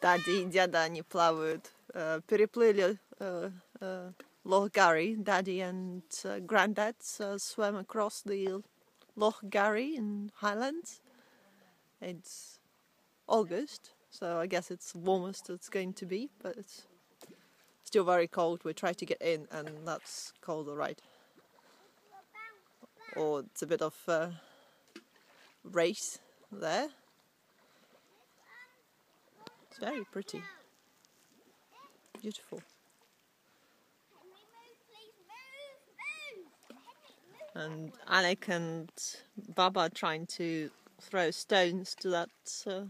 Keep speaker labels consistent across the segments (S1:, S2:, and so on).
S1: Daddy и дяда, они плавают. Э, переплыли э, э, Loch Garry. Daddy and uh, granddad uh, swam across the Loch Garry in Highlands. It's August, so I guess it's warmest it's going to be, but it's still very cold. We try to get in, and that's cold, alright. Or it's a bit of uh, race there. Very pretty, beautiful. And Alec and Baba trying to throw stones to that uh,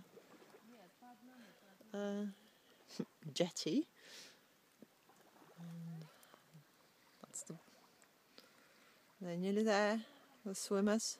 S1: uh, jetty. That's the. They're nearly there, the swimmers.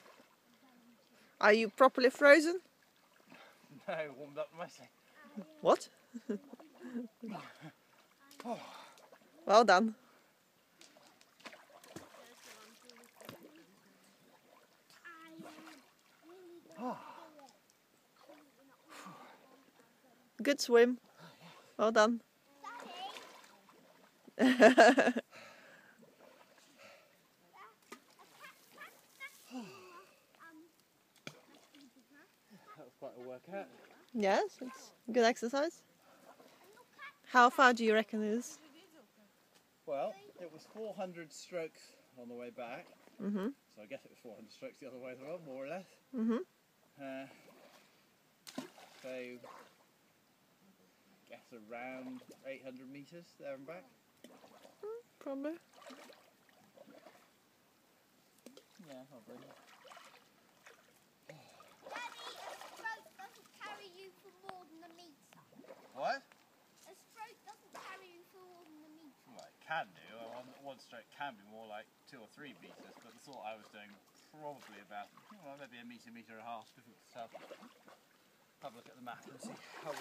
S1: Are you properly frozen?
S2: No, warmed up nicely.
S1: What? well done. Good swim. Oh, well done.
S2: quite a workout.
S1: yes, it's good exercise. How far do you reckon it is?
S2: Well, it was 400 strokes on the way back,
S1: Mm-hmm.
S2: so I guess it was 400 strokes the other way as well, more or less.
S1: Mm-hmm.
S2: Uh, so, guess around 800 metres there and back.
S1: Probably.
S2: Yeah, probably. What?
S3: A stroke doesn't carry you for more than a metre.
S2: Well, it can do. One, one stroke can be more like two or three metres, but the sort I was doing probably about, hmm, well, maybe a metre, metre and a half. Difficult to tell. Have a look at the map and see how